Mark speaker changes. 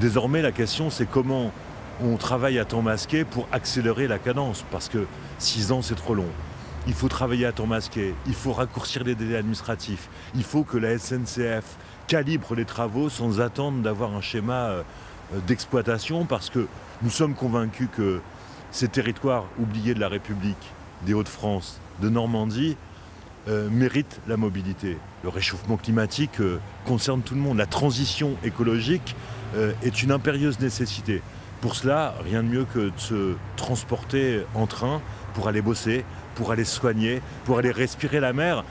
Speaker 1: Désormais, la question, c'est comment on travaille à temps masqué pour accélérer la cadence, parce que 6 ans, c'est trop long. Il faut travailler à temps masqué, il faut raccourcir les délais administratifs, il faut que la SNCF calibre les travaux sans attendre d'avoir un schéma euh, d'exploitation, parce que nous sommes convaincus que ces territoires oubliés de la République, des Hauts-de-France, de Normandie, euh, méritent la mobilité. Le réchauffement climatique euh, concerne tout le monde. La transition écologique euh, est une impérieuse nécessité. Pour cela, rien de mieux que de se transporter en train pour aller bosser, pour aller soigner, pour aller respirer la mer.